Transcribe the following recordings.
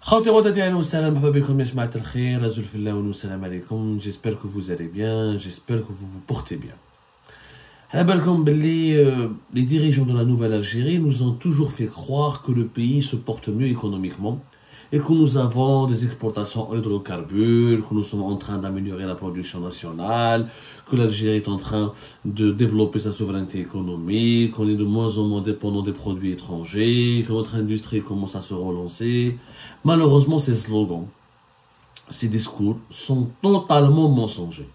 خوتي وطاتي اهلا وسهلا مرحبا بكم يا جماعه الخير رجل في الله والسلام عليكم جيسبر كو فوز allez bien j'espère que vous vous portez bien على بالكم باللي les dirigeants de la nouvelle Algérie nous ont toujours fait croire que le pays se porte mieux économiquement et que nous avons des exportations en hydrocarbures, que nous sommes en train d'améliorer la production nationale, que l'Algérie est en train de développer sa souveraineté économique, qu'on est de moins en moins dépendant des produits étrangers, que notre industrie commence à se relancer. Malheureusement, ces slogans, ces discours sont totalement mensongers.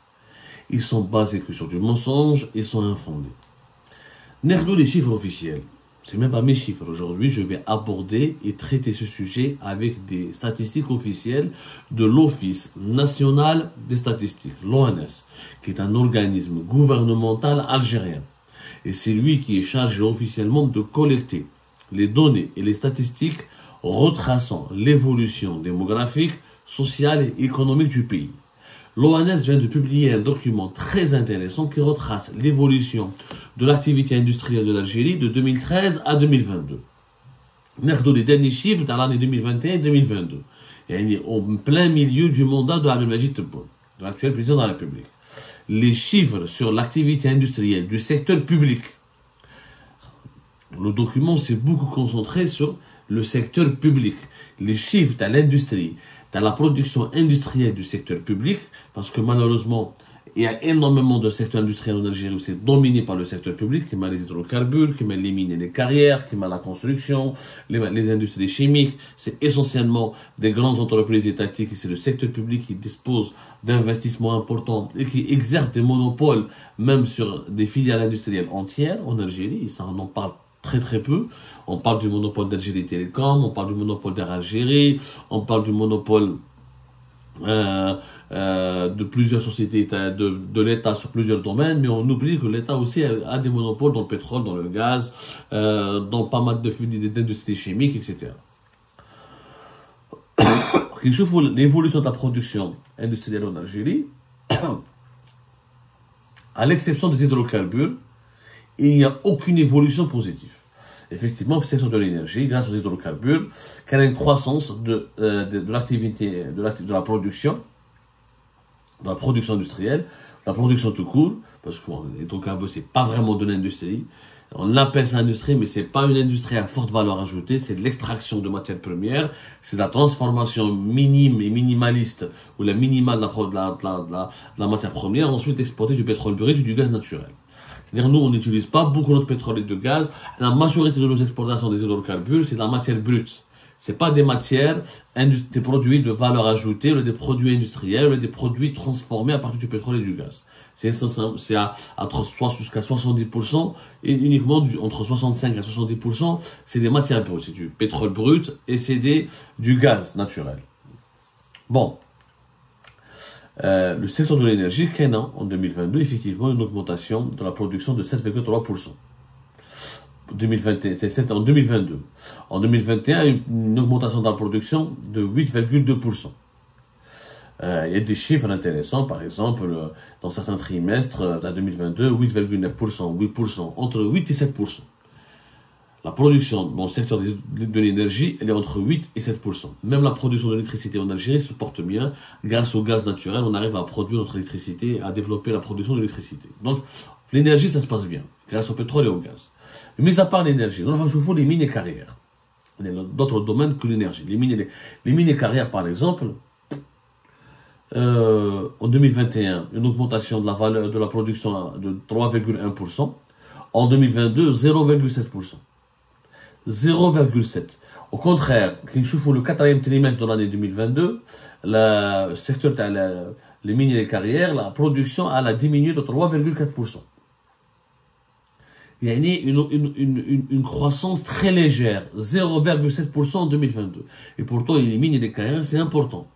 Ils sont basés que sur du mensonge et sont infondés. Nerdo les chiffres officiels? C'est même pas mes chiffres. Aujourd'hui, je vais aborder et traiter ce sujet avec des statistiques officielles de l'Office national des statistiques, l'ONS, qui est un organisme gouvernemental algérien. Et c'est lui qui est chargé officiellement de collecter les données et les statistiques retraçant l'évolution démographique, sociale et économique du pays. L'ONS vient de publier un document très intéressant qui retrace l'évolution de l'activité industrielle de l'Algérie de 2013 à 2022. Merdo les derniers chiffres dans l'année 2021 et 2022. Et en plein milieu du mandat de Abdelmajid Tebboune, de l'actuel président de la République. Les chiffres sur l'activité industrielle du secteur public. Le document s'est beaucoup concentré sur le secteur public. Les chiffres de l'industrie, dans la production industrielle du secteur public, parce que malheureusement, il y a énormément de secteurs industriels en Algérie où c'est dominé par le secteur public, qui met les hydrocarbures, qui met les mines et les carrières, qui met la construction, les, les industries chimiques. C'est essentiellement des grandes entreprises étatiques et c'est le secteur public qui dispose d'investissements importants et qui exerce des monopoles même sur des filiales industrielles entières en Algérie. ça, on en parle très très peu. On parle du monopole d'Algérie Télécom, on parle du monopole d'Air Algérie, on parle du monopole euh, euh, de plusieurs sociétés de, l'État sur plusieurs domaines, mais on oublie que l'État aussi a, des monopoles dans le pétrole, dans le gaz, euh, dans pas mal d'industries chimiques, etc. l'évolution de la production industrielle en Algérie, à l'exception des hydrocarbures, il n'y a aucune évolution positive effectivement, secteur de l'énergie, grâce aux hydrocarbures, qu'elle a une croissance de, euh, de, l'activité, de, la, de la production, de la production industrielle, de la production tout court, parce que bon, l'hydrocarbure, c'est pas vraiment de l'industrie. On appelle ça industrie, mais c'est pas une industrie à forte valeur ajoutée, c'est de l'extraction de matières premières, c'est la transformation minime et minimaliste, ou la minimale de la, de la, de la, de la matière première, ensuite exporter du pétrole brut ou du gaz naturel. C'est-à-dire, nous, on n'utilise pas beaucoup notre pétrole et de gaz. La majorité de nos exportations des hydrocarbures, c'est de la matière brute. C'est pas des matières, des produits de valeur ajoutée, ou des produits industriels, ou des produits transformés à partir du pétrole et du gaz. C'est c'est à, jusqu'à 70%, et uniquement entre 65 et 70%, c'est des matières brutes. C'est du pétrole brut et c'est du gaz naturel. Bon. Euh, le secteur de l'énergie Kenan en 2022 effectivement une augmentation de la production de 7,3%. 2021, c'est en 2022. En 2021, une augmentation de la production de 8,2%. Euh, il y a des chiffres intéressants, par exemple, euh, dans certains trimestres, en 2022, 8,9%, 8%, entre 8 et 7%. La production dans le secteur de l'énergie, elle est entre 8 et 7% Même la production d'électricité en Algérie se porte bien. Grâce au gaz naturel, on arrive à produire notre électricité, à développer la production d'électricité. Donc, l'énergie, ça se passe bien, grâce au pétrole et au gaz. Mais à part l'énergie, on rajoute les mines et carrières. D'autres domaines que l'énergie. Les mines, et les, mines et carrières, par exemple, euh, en 2021, une augmentation de la valeur de la production de 3,1%. En 2022, 0,7%. 0,7. Au contraire, quand le quatrième trimestre de l'année 2022, le secteur les mines et les carrières, la production a diminué de 3,4%. Il y a une, une, croissance très légère, 0,7% en 2022. Et pourtant, les mines et les carrières, c'est important.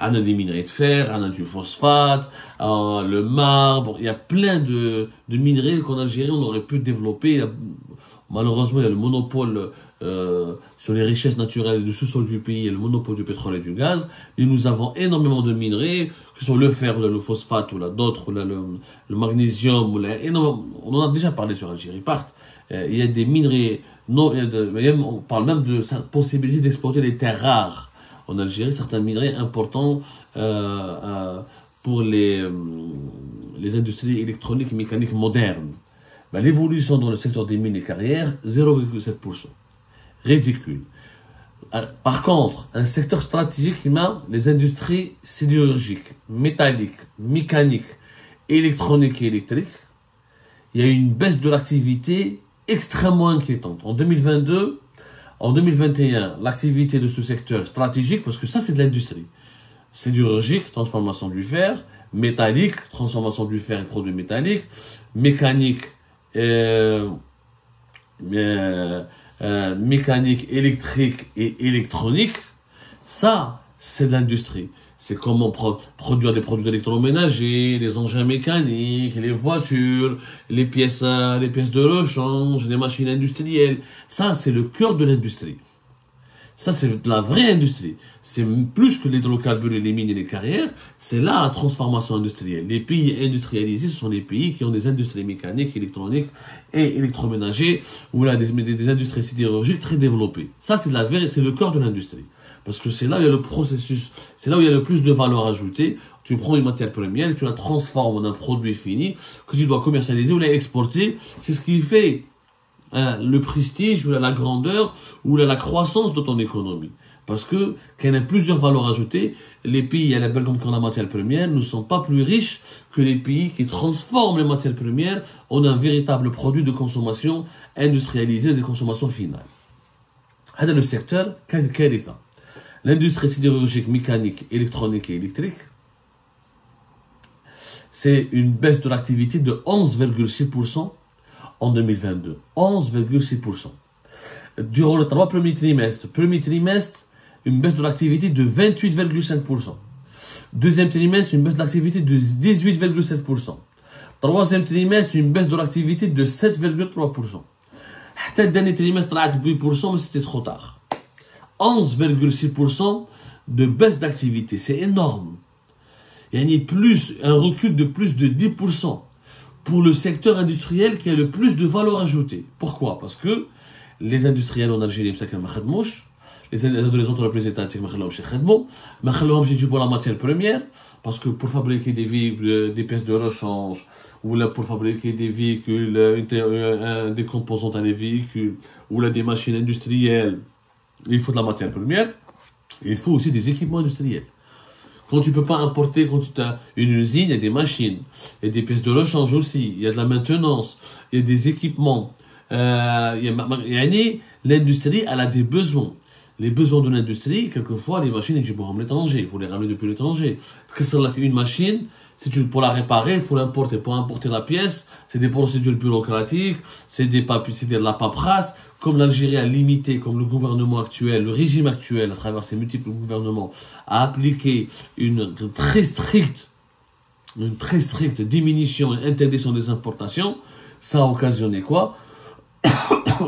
On a des minerais de fer, on a du phosphate, le marbre, il y a plein de, de minerais qu'en Algérie on aurait pu développer. Malheureusement, il y a le monopole euh, sur les richesses naturelles du sous-sol du pays et le monopole du pétrole et du gaz. Et nous avons énormément de minerais, que ce soit le fer, le phosphate ou d'autres, le, le, magnésium. Ou on en a déjà parlé sur Algérie Part. Euh, il y a des minerais, non, on parle même de la possibilité d'exporter des terres rares en Algérie certains minerais importants pour les, les industries électroniques et mécaniques modernes. Ben, l'évolution dans le secteur des mines et carrières, 0,7%. Ridicule. Par contre, un secteur stratégique qui les industries sidérurgiques, métalliques, mécaniques, électroniques et électriques, il y a une baisse de l'activité extrêmement inquiétante. En 2022, en 2021, l'activité de ce secteur stratégique, parce que ça c'est de l'industrie, sidérurgique, transformation du fer, métallique, transformation du fer et produits métalliques, mécanique, euh, euh, euh, mécanique, électrique et électronique, ça, c'est de l'industrie. C'est comment produire des produits électroménagers, les engins mécaniques, les voitures, les pièces, les pièces de rechange, les machines industrielles. Ça, c'est le cœur de l'industrie. Ça, c'est la vraie industrie. C'est plus que l'hydrocarbures et les mines et les carrières. C'est là la transformation industrielle. Les pays industrialisés, ce sont les pays qui ont des industries mécaniques, électroniques et électroménagers, ou là, des, des, industries sidérurgiques très développées. Ça, c'est la vraie, c'est le cœur de l'industrie. Parce que c'est là où il y a le processus, c'est là où il y a le plus de valeur ajoutée. Tu prends une matière première tu la transformes en un produit fini que tu dois commercialiser ou l'exporter. C'est ce qui fait Hein, le prestige ou la grandeur ou la croissance de ton économie. Parce que, quand il y a plusieurs valeurs ajoutées, les pays à la belle comme la matière première ne sont pas plus riches que les pays qui transforment les matières premières en un véritable produit de consommation industrialisé de consommation finale. C'est le secteur quel état L'industrie sidérurgique, mécanique, électronique et électrique, c'est une baisse de l'activité de 11,6% en 2022. 11,6%. Durant le trois premiers premier trimestre, une baisse de l'activité de 28,5%. Deuxième trimestre, une baisse de l'activité de 18,7%. Troisième trimestre, une baisse de l'activité de 7,3%. Le dernier trimestre, 8%, mais c'était trop tard. 11,6% de baisse d'activité. C'est énorme. Il y a un recul de plus de 10% pour le secteur industriel qui a le plus de valeur ajoutée. Pourquoi? Parce que les industriels en Algérie, les entreprises étatiques, ils pour la matière première, parce que pour fabriquer des véhicules, des pièces de rechange, ou là pour fabriquer des véhicules, des composants dans les véhicules, ou là des machines industrielles, il faut de la matière première, il faut aussi des équipements industriels. Quand tu peux pas importer, quand tu as une usine, il y a des machines, il y a des pièces de rechange aussi, il y a de la maintenance, il y a des équipements. Euh, il y a, l'industrie, elle a des besoins. Les besoins de l'industrie, quelquefois, les machines, ils vont l'étranger, il faut les ramener depuis l'étranger. Que c'est une machine, si tu, pour la réparer, il faut l'importer. Pour importer la pièce, c'est des procédures bureaucratiques, c'est des de la paperasse comme l'Algérie a limité, comme le gouvernement actuel, le régime actuel, à travers ses multiples gouvernements, a appliqué une très stricte, une très stricte diminution et interdiction des importations, ça a occasionné quoi?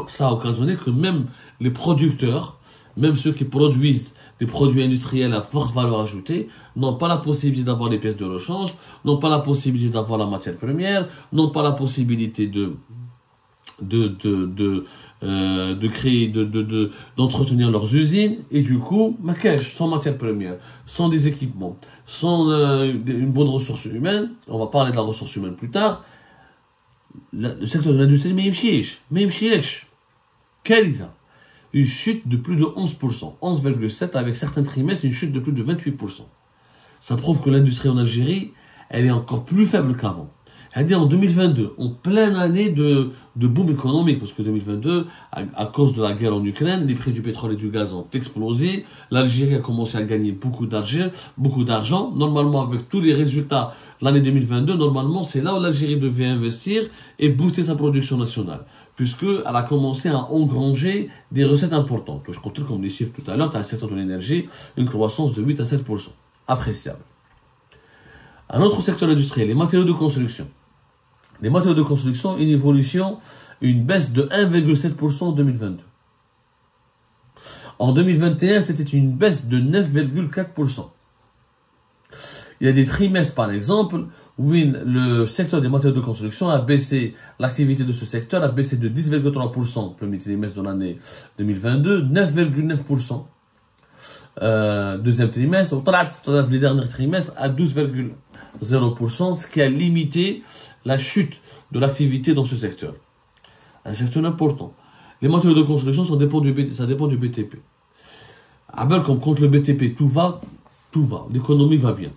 Ça a occasionné que même les producteurs, même ceux qui produisent des produits industriels à forte valeur ajoutée n'ont pas la possibilité d'avoir des pièces de rechange, n'ont pas la possibilité d'avoir la matière première, n'ont pas la possibilité de de, de, de, euh, de créer, de, de, d'entretenir leurs usines, et du coup, ma cache, sans matière première, sans des équipements, sans euh, une bonne ressource humaine, on va parler de la ressource humaine plus tard, le secteur de l'industrie, mais même quel est Une chute de plus de 11%, 11,7% avec certains trimestres, une chute de plus de 28%. Ça prouve que l'industrie en Algérie, elle est encore plus faible qu'avant c'est-à-dire en 2022, en pleine année de, de boom économique, parce que 2022, à, cause de la guerre en Ukraine, les prix du pétrole et du gaz ont explosé, l'Algérie a commencé à gagner beaucoup d'argent, beaucoup d'argent. Normalement, avec tous les résultats l'année 2022, normalement, c'est là où l'Algérie devait investir et booster sa production nationale, puisqu'elle a commencé à engranger des recettes importantes. Je compte comme les chiffres tout à l'heure, tu as le secteur de l'énergie, une croissance de 8 à 7%. Appréciable. Un autre secteur industriel, les matériaux de construction. Les matériaux de construction, une évolution, une baisse de 1,7% en 2022. En 2021, c'était une baisse de 9,4%. Il y a des trimestres, par exemple, où le secteur des matériaux de construction a baissé, l'activité de ce secteur a baissé de 10,3% le premier trimestre de l'année 2022, 9,9% euh, deuxième trimestre, les derniers trimestres à 12,0%, ce qui a limité la chute de l'activité dans ce secteur. Un secteur important. Les matériaux de construction, ça dépend du, BTP, ça dépend le BTP, tout va, tout va. L'économie va bien.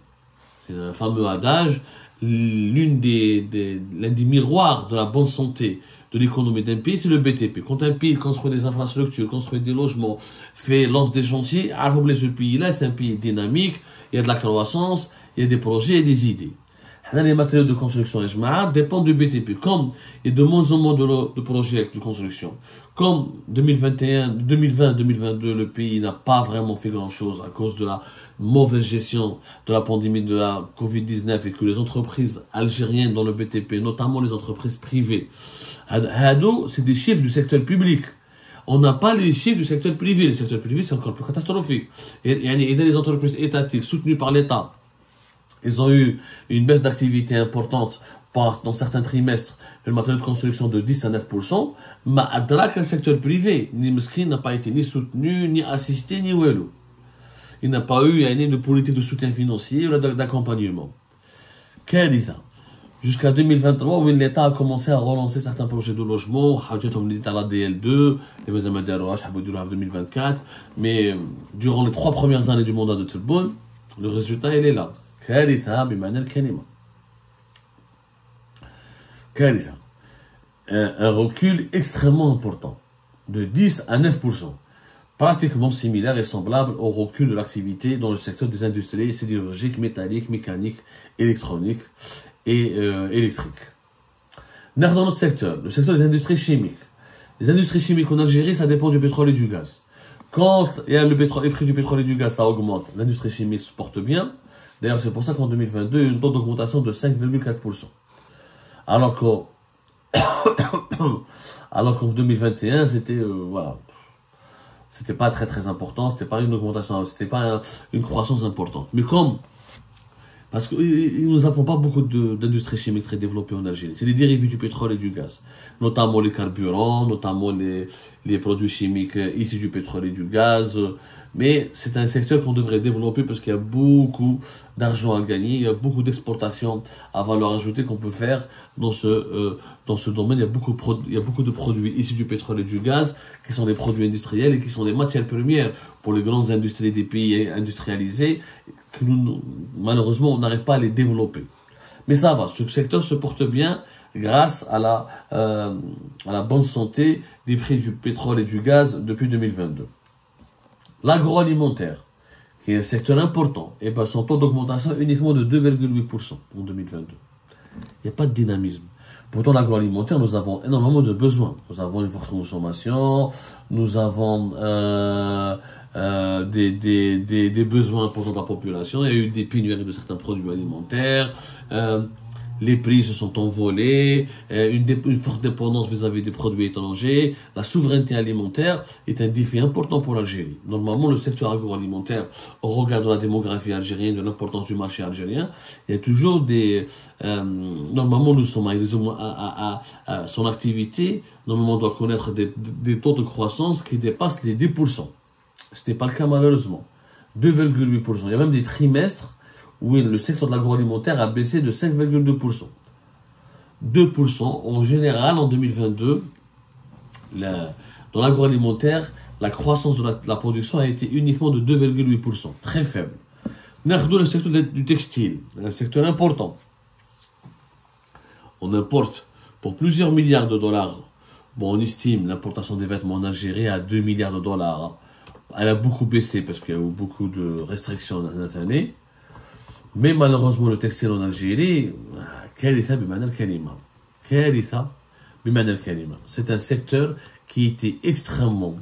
C'est un fameux adage. L'un des miroirs de la bonne santé de l'économie d'un pays, c'est le BTP. Quand un pays construit des infrastructures, construit des logements, fait, lance des chantiers, alors ce pays-là, c'est un pays dynamique, il y a de la croissance, il y a des projets et des idées. Les matériaux de construction dépendent du BTP. Comme il y a de moins en moins de, projets de construction, comme 2021, 2020, 2022, le pays n'a pas vraiment fait grand-chose à cause de la mauvaise gestion de la pandémie de la Covid-19 et que les entreprises algériennes dans le BTP, notamment les entreprises privées, c'est des chiffres du secteur public. On n'a pas les chiffres du secteur privé. Le secteur privé, c'est encore plus catastrophique. Et, et, les entreprises étatiques soutenues par l'État, ils ont eu une baisse d'activité importante dans certains trimestres le matériel de construction de 10 à 9%, mais à le secteur privé, ni n'a pas été ni soutenu, ni assisté, ni ouelou. Il n'a pas eu une de politique de soutien financier ou d'accompagnement. Quelle Jusqu'à 2023, où l'État a commencé à relancer certains projets de logement, la DL2, les maisons de 2024, mais durant les trois premières années du mandat de Tebboune, le résultat, il est là. كارثة بمعنى الكلمة. كارثة. Un recul extrêmement important, de 10 à 9% pratiquement similaire et semblable au recul de l'activité dans le secteur des industries sidérurgiques, métalliques, mécaniques, électroniques et euh, électriques. Dans notre secteur, le secteur des industries chimiques. Les industries chimiques en Algérie, ça dépend du pétrole et du gaz. Quand il y a le pétrole, les prix du pétrole et du gaz, ça augmente, l'industrie chimique se porte bien. D'ailleurs, c'est pour ça qu'en 2022, il y a une taux d'augmentation de 5,4%. Alors qu'en alors qu'en 2021, c'était euh, voilà, c'était pas très très important, c'était pas une augmentation, c'était pas une croissance importante. Mais comme, parce que nous n'avons pas beaucoup d'industries chimiques très développées en Algérie, c'est les dérivés du pétrole et du gaz, notamment les carburants, notamment les, les produits chimiques issus du pétrole et du gaz, mais c'est un secteur qu'on devrait développer parce qu'il y a beaucoup d'argent à gagner, il y a beaucoup d'exportations à valeur ajoutée qu'on peut faire dans ce, euh, dans ce domaine. Il y, a beaucoup de produits issus du pétrole et du gaz qui sont des produits industriels et qui sont des matières premières pour les grandes industries des pays industrialisés que nous, malheureusement, on n'arrive pas à les développer. Mais ça va, ce secteur se porte bien grâce à la, euh, à la bonne santé des prix du pétrole et du gaz depuis 2022. L'agroalimentaire, qui est un secteur important, et ben son taux d'augmentation uniquement de 2,8% en 2022. Il n'y a pas de dynamisme. Pourtant, l'agroalimentaire, nous avons énormément de besoins. Nous avons une forte consommation, nous avons euh, euh, des, des, des, des, besoins importants de la population. Il y a eu des pénuries de certains produits alimentaires. Euh, les prix se sont envolés, euh, une, une forte dépendance vis-à-vis des produits étrangers, la souveraineté alimentaire est un défi important pour l'Algérie. Normalement, le secteur agroalimentaire, au regard de la démographie algérienne, de l'importance du marché algérien, il y a toujours des... Euh, normalement, nous sommes à, son activité, normalement, on doit connaître des, des taux de croissance qui dépassent les 10%. Ce n'est pas le cas malheureusement. 2,8%. Il y a même des trimestres oui, le secteur de l'agroalimentaire a baissé de 5,2%. 2% en général en 2022. dans l'agroalimentaire, la croissance de la, production a été uniquement de 2,8%, très faible. Nous le secteur du textile, un secteur important. On importe pour plusieurs milliards de dollars. Bon, on estime l'importation des vêtements en Algérie à 2 milliards de dollars. Elle a beaucoup baissé parce qu'il y a eu beaucoup de restrictions cette année. Mais malheureusement, le textile en Algérie, c'est un secteur qui était extrêmement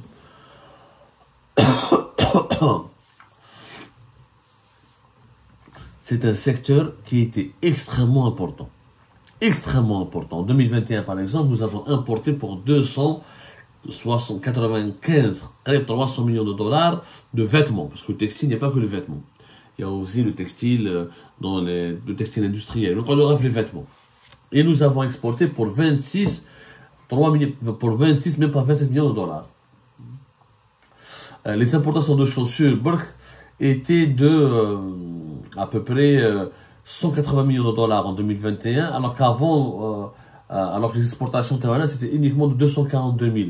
c'est un secteur qui était extrêmement important. Extrêmement important. En 2021, par exemple, nous avons importé pour 295, 300 millions de dollars de vêtements, parce que le textile n'est pas que le vêtement il y a aussi le textile, euh, dans les, le textile industriel. Donc on aura les vêtements. Et nous avons exporté pour 26, 3 millions, pour 26, même pas 27 millions de dollars. Euh, les importations de chaussures, était de euh, à peu près 180 millions de dollars en 2021, alors qu'avant, alors que les exportations taïwanaises c'était uniquement de 242 000.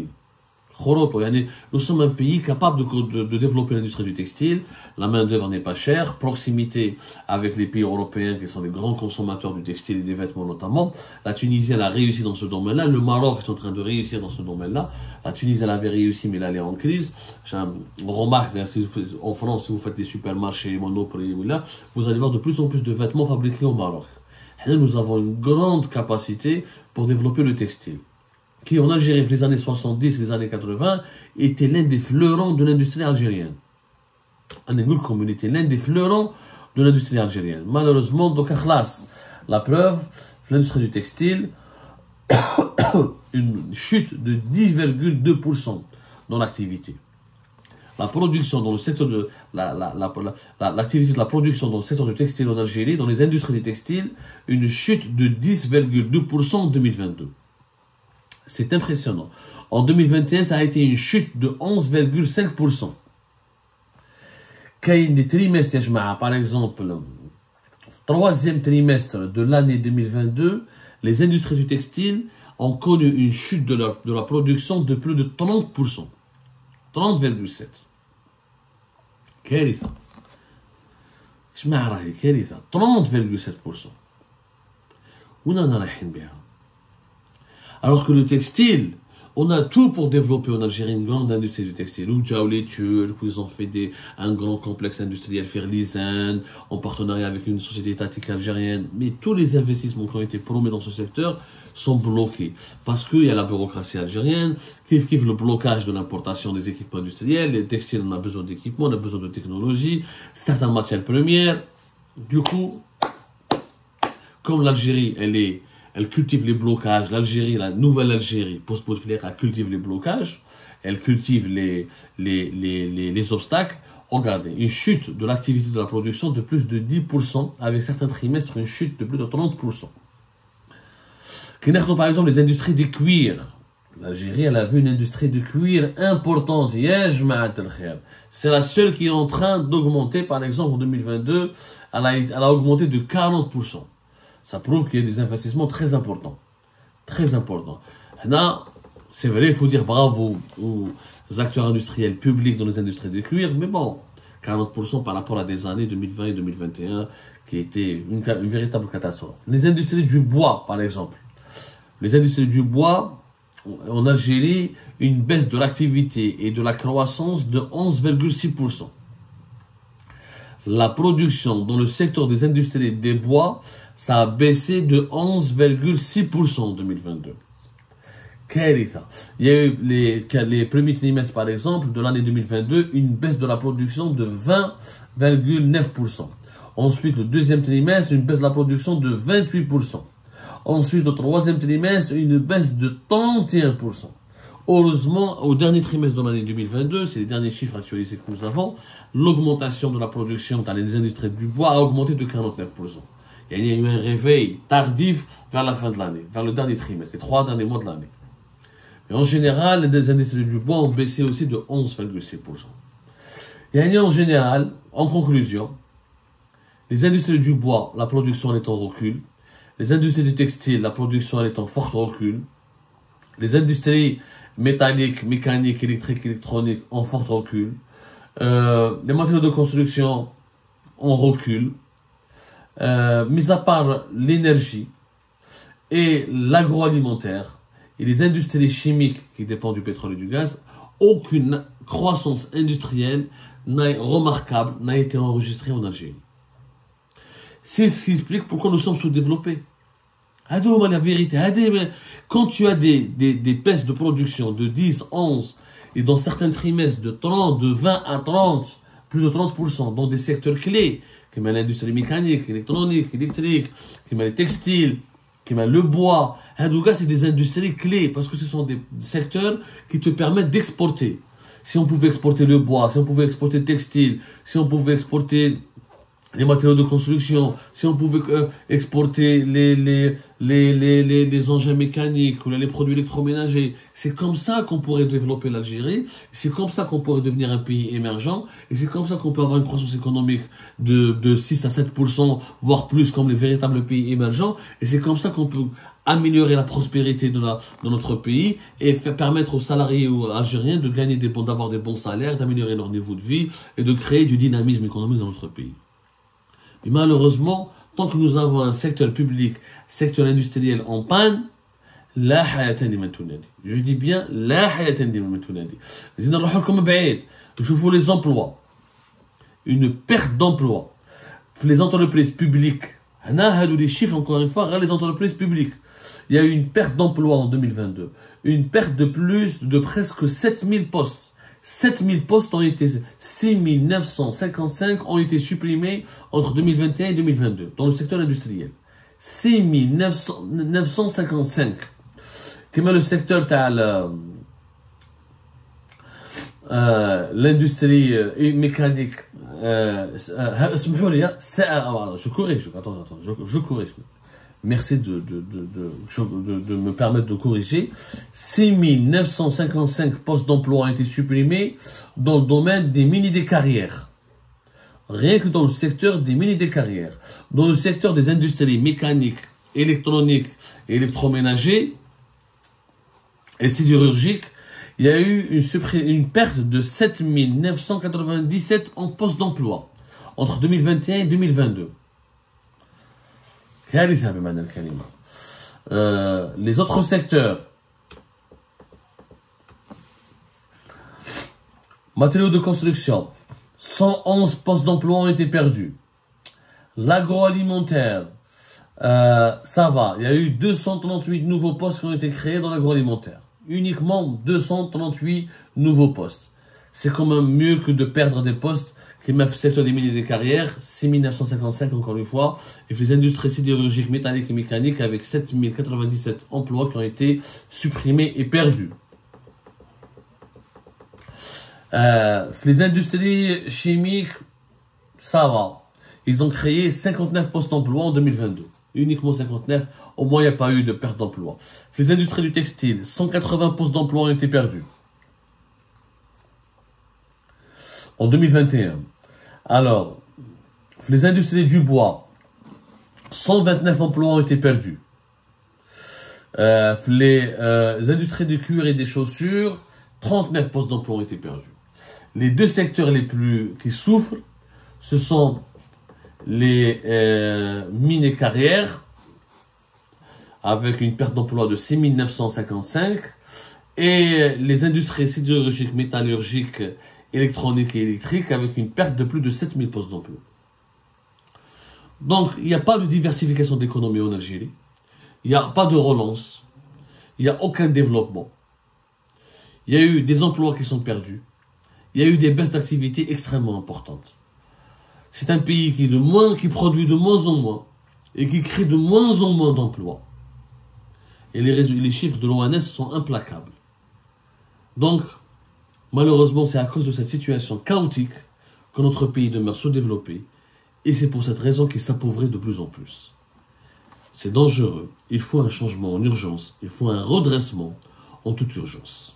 Nous sommes un pays capable de, de, développer l'industrie du textile. La main-d'œuvre n'est pas chère. Proximité avec les pays européens qui sont les grands consommateurs du textile et des vêtements notamment. La Tunisie, elle a réussi dans ce domaine-là. Le Maroc est en train de réussir dans ce domaine-là. La Tunisie, elle avait réussi, mais elle est en crise. On remarque, en France, si vous faites des supermarchés, Monoprix, vous allez voir de plus en plus de vêtements fabriqués au Maroc. Et nous avons une grande capacité pour développer le textile qui en Algérie, les années 70 les années 80, était l'un des fleurons de l'industrie algérienne. Un comme était l'un des fleurons de l'industrie algérienne. Malheureusement, donc, la preuve, l'industrie du textile, une chute de 10,2% dans l'activité. La production dans le secteur de l'activité de la production dans le secteur du textile en Algérie, dans les industries du textile, une chute de 10,2% en 2022. C'est impressionnant. En 2021, ça a été une chute de 11,5%. Kayen des trimestres, par exemple, troisième trimestre de l'année 2022, les industries du textile ont connu une chute de, la production de plus de 30%. 30,7%. Quelle 30,7% où on en a alors que le textile, on a tout pour développer en Algérie une grande industrie du textile. Ou les Turcs, ils ont fait des, un grand complexe industriel Ferlizen, en partenariat avec une société étatique algérienne. Mais tous les investissements qui ont été promis dans ce secteur sont bloqués. Parce qu'il y a la bureaucratie algérienne, qui fait le blocage de l'importation des équipements industriels. Les textiles, on a besoin d'équipements, on a besoin de technologie, certaines matières premières. Du coup, comme l'Algérie, elle est elle cultive les blocages. L'Algérie, la nouvelle Algérie, post elle cultive les blocages, elle cultive les, les, les, les, obstacles. Regardez, une chute de l'activité de la production de plus de 10%, avec certains trimestres, une chute de plus de 30%. Par exemple, les industries du cuir. L'Algérie, elle a vu une industrie de cuir importante. C'est la seule qui est en train d'augmenter, par exemple, en 2022, elle a, elle a augmenté de 40% ça prouve qu'il y a des investissements très importants. Très importants. Là, c'est vrai, il faut dire bravo aux acteurs industriels publics dans les industries de cuir, mais bon, 40% par rapport à des années 2020 et 2021 qui étaient une, une véritable catastrophe. Les industries du bois, par exemple. Les industries du bois, en Algérie, une baisse de l'activité et de la croissance de 11,6% la production dans le secteur des industries des bois, ça a baissé de 11,6% en 2022. Il y a eu les, premiers trimestres, par exemple, de l'année 2022, une baisse de la production de 20,9%. Ensuite, le deuxième trimestre, une baisse de la production de 28%. Ensuite, le troisième trimestre, une baisse de 31%. Heureusement, au dernier trimestre de l'année 2022, c'est les derniers chiffres actualisés que nous avons, l'augmentation de la production dans les industries du bois a augmenté de 49%. Il y a eu un réveil tardif vers la fin de l'année, vers le dernier trimestre, les trois derniers mois de l'année. Mais en général, les industries du bois ont baissé aussi de 11,6%. Et en général, en conclusion, les industries du bois, la production est en recul. Les industries du textile, la production est en fort recul. Les industries métalliques, mécaniques, électriques, électroniques en fort recul. Euh, les matériaux de construction en recul, euh, mis à part l'énergie et l'agroalimentaire et les industries chimiques qui dépendent du pétrole et du gaz, aucune croissance industrielle remarquable n'a été enregistrée en Algérie. C'est ce qui explique pourquoi nous sommes sous-développés. la vérité. Quand tu as des, des, des baisses de production de 10, 11, et dans certains trimestres de 30, de 20 à 30, plus de 30% dans des secteurs clés, comme l'industrie mécanique, électronique, électrique, comme les textiles, comme le bois. Cas, c'est des industries clés parce que ce sont des secteurs qui te permettent d'exporter. Si on pouvait exporter le bois, si on pouvait exporter le textile, si on pouvait exporter les matériaux de construction, si on pouvait euh, exporter les, les, les, les, les, engins mécaniques ou les produits électroménagers, c'est comme ça qu'on pourrait développer l'Algérie, c'est comme ça qu'on pourrait devenir un pays émergent, et c'est comme ça qu'on peut avoir une croissance économique de, de 6 à 7%, voire plus comme les véritables pays émergents, et c'est comme ça qu'on peut améliorer la prospérité de, la, de notre pays et faire permettre aux salariés algériens de gagner des bons, d'avoir des bons salaires, d'améliorer leur niveau de vie et de créer du dynamisme économique dans notre pays. Mais malheureusement, tant que nous avons un secteur public, secteur industriel en panne, la Je dis bien la Je vous les emplois. Une perte d'emploi. Les entreprises publiques. Chiffres, encore une fois, les entreprises publiques. Il y a eu une perte d'emploi en 2022. Une perte de plus de presque 7000 postes. 7000 postes ont été, 6955 ont été supprimés entre 2021 et 2022 dans le secteur industriel. 6955. Comme le secteur euh, l'industrie euh, mécanique, euh, euh je corrige, attends, attends, je, je corrige. Merci de, de, de, de, me permettre de corriger. 6955 postes d'emploi ont été supprimés dans le domaine des mini des carrières. Rien que dans le secteur des mini des carrières. Dans le secteur des industries mécaniques, électroniques et électroménagers et sidérurgiques, il y a eu une, une perte de 7997 en postes d'emploi entre 2021 et 2022. Euh, les autres secteurs, matériaux de construction, 111 postes d'emploi ont été perdus. L'agroalimentaire, euh, ça va, il y a eu 238 nouveaux postes qui ont été créés dans l'agroalimentaire. Uniquement 238 nouveaux postes. C'est quand même mieux que de perdre des postes qui m'a secteur des milliers de carrières, 6955 encore une fois, et les industries sidérurgiques, métalliques et mécaniques avec 7097 emplois qui ont été supprimés et perdus. Euh, les industries chimiques, ça va. Ils ont créé 59 postes d'emploi en 2022. Uniquement 59. Au moins, il n'y a pas eu de perte d'emploi. Les industries du textile, 180 postes d'emploi ont été perdus. En 2021. Alors, les industries du bois, 129 emplois ont été perdus. Euh, les, euh, les, industries du cuir et des chaussures, 39 postes d'emploi ont été perdus. Les deux secteurs les plus qui souffrent, ce sont les euh, mines et carrières, avec une perte d'emploi de 6955, et les industries sidérurgiques, métallurgiques électronique et électrique avec une perte de plus de 7000 postes d'emploi. Donc, il n'y a pas de diversification d'économie en Algérie. Il n'y a pas de relance. Il n'y a aucun développement. Il y a eu des emplois qui sont perdus. Il y a eu des baisses d'activité extrêmement importantes. C'est un pays qui, de moins, qui produit de moins en moins et qui crée de moins en moins d'emplois. Et les, les chiffres de l'ONS sont implacables. Donc, Malheureusement, c'est à cause de cette situation chaotique que notre pays demeure sous-développé, et c'est pour cette raison qu'il s'appauvrit de plus en plus. C'est dangereux, il faut un changement en urgence, il faut un redressement en toute urgence.